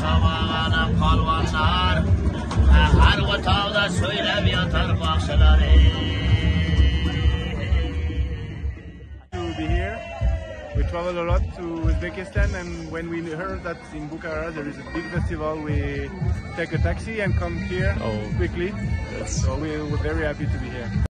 Safsındırga palvanlar Her otağda söylem yatar bakşıları to be here. We travel a lot to Uzbekistan, and when we heard that in Bukhara there is a big festival, we take a taxi and come here Oh. quickly. So we were very happy to be here.